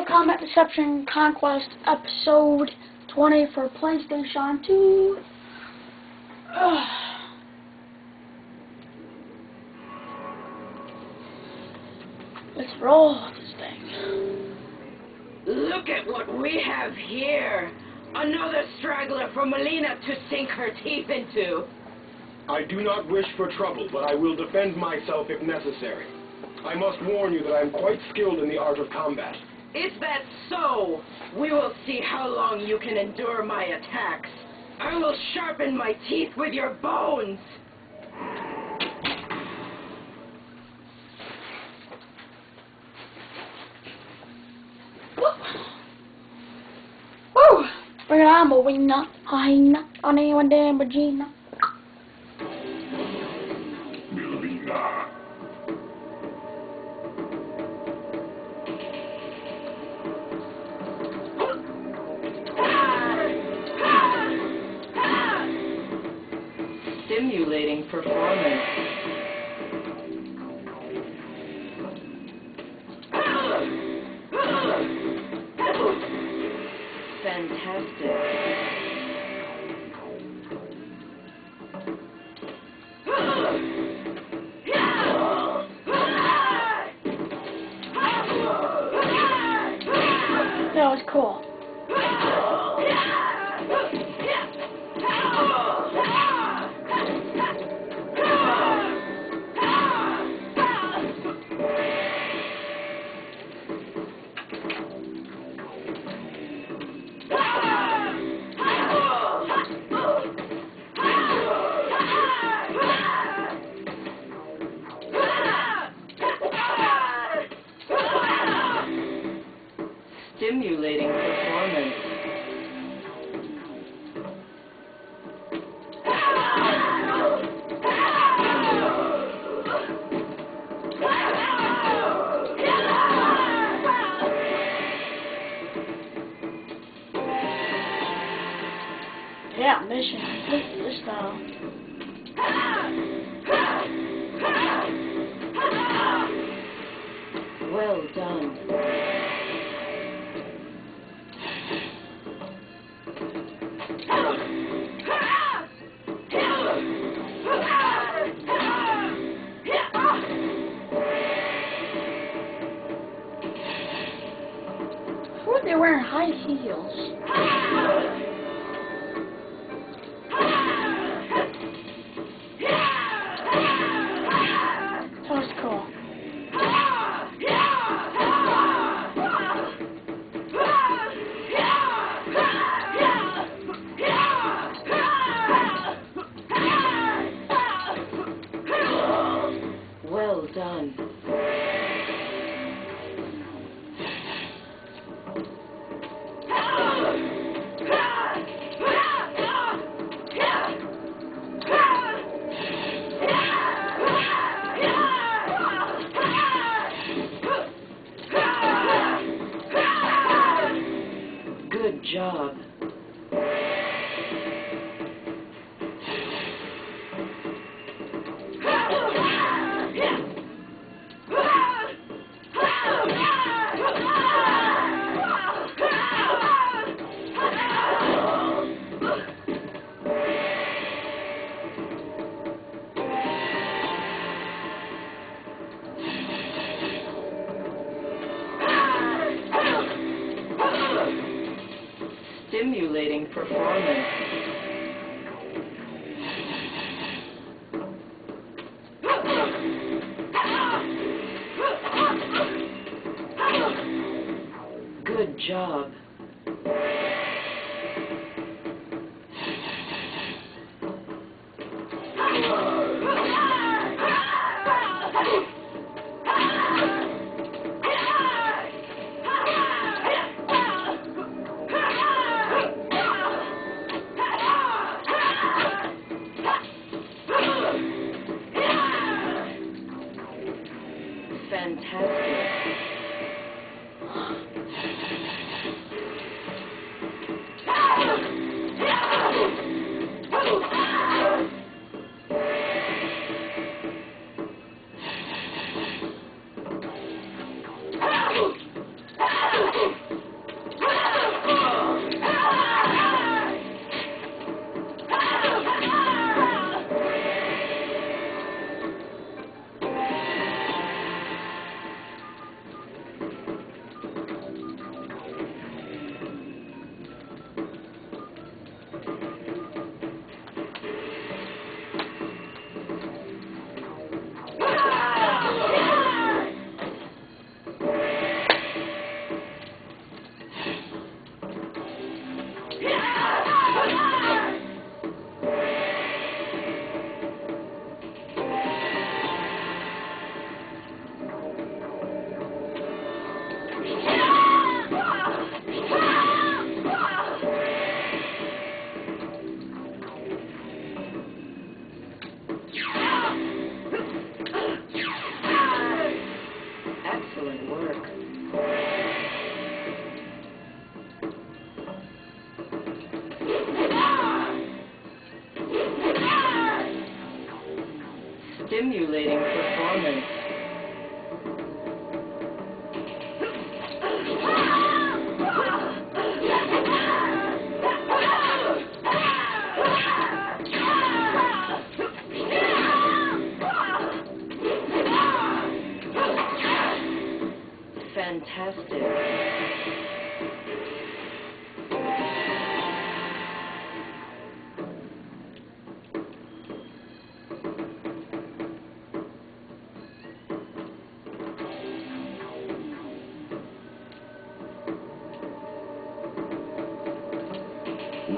Mortal Kombat Deception Konquest Episode 20 for PlayStation 2. Ugh. Let's roll this thing. Look at what we have here. Another straggler for Mileena to sink her teeth into. I do not wish for trouble, but I will defend myself if necessary. I must warn you that I am quite skilled in the art of combat. Is that so? We will see how long you can endure my attacks. I will sharpen my teeth with your bones. Woo! Bring it on, Marina. Hyena. Honey, damn, Regina. That was cool. Who are wearing high heels? Job. Stimulating performance. Good job. Obrigada. Stimulating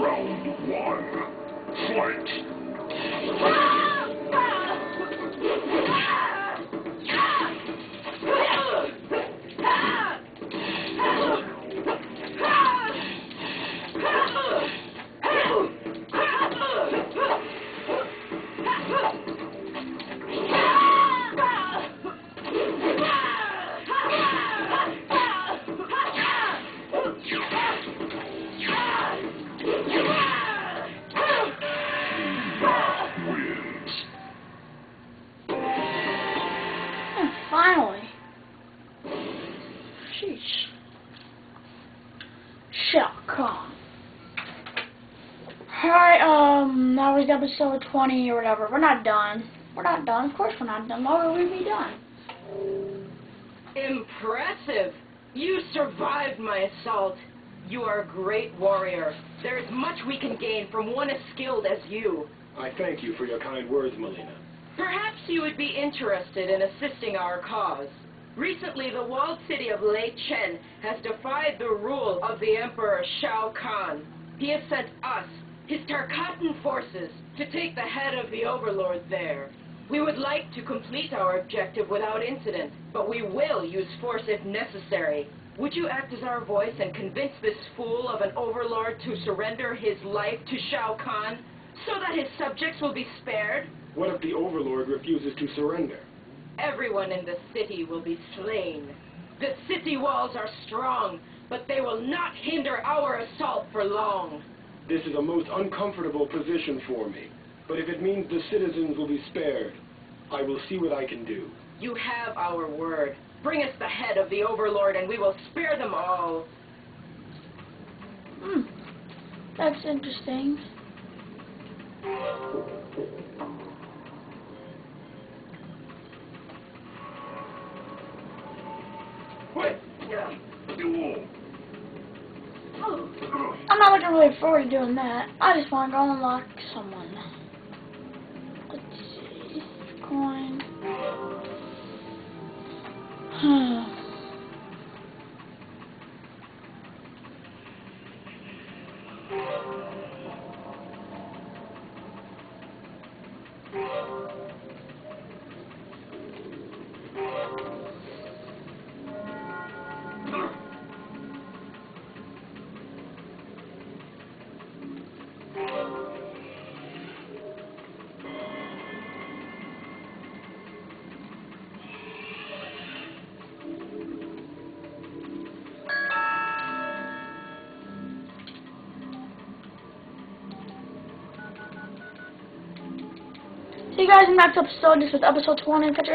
Round one. Fight! Finally. Sheesh. Shao Kahn. Alright, um, that was episode 20 or whatever. We're not done. We're not done. Of course we're not done. Why would we be done? Impressive! You survived my assault. You are a great warrior. There is much we can gain from one as skilled as you. I thank you for your kind words, Mileena. Perhaps you would be interested in assisting our cause. Recently, the walled city of Lei Chen has defied the rule of the Emperor Shao Kahn. He has sent us, his Tarkatan forces, to take the head of the Overlord there. We would like to complete our objective without incident, but we will use force if necessary. Would you act as our voice and convince this fool of an Overlord to surrender his life to Shao Kahn, so that his subjects will be spared? What if the Overlord refuses to surrender? Everyone in the city will be slain. The city walls are strong, but they will not hinder our assault for long. This is a most uncomfortable position for me. But if it means the citizens will be spared, I will see what I can do. You have our word. Bring us the head of the Overlord and we will spare them all. Hmm. That's interesting. I'm not looking really forward to doing that. I just want to go unlock someone. Let's see. Coin. See you guys in the next episode. This was episode 20. Catch you